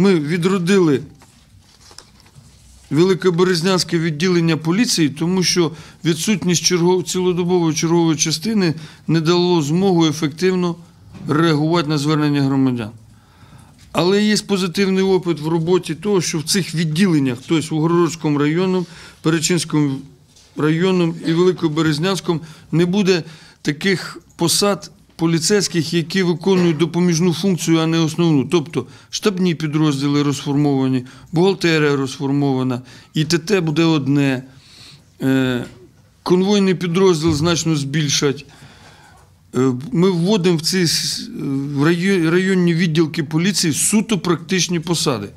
ми відродили Великоберезнянське відділення поліції, тому що відсутність чергов... цілодобової чергової частини не дало змогу ефективно реагувати на звернення громадян. Але є позитивний опит в роботі того, що в цих відділеннях, тобто в Угородському районі, Перечинському районом і Великоберезнянському, не буде таких посад поліцейських, які виконують допоміжну функцію, а не основну. Тобто штабні підрозділи розформовані, бухгалтерія розформована, ІТТ буде одне, е, конвойний підрозділ значно збільшать. Е, Ми вводимо в ці райо- районні відділки поліції суто практичні посади.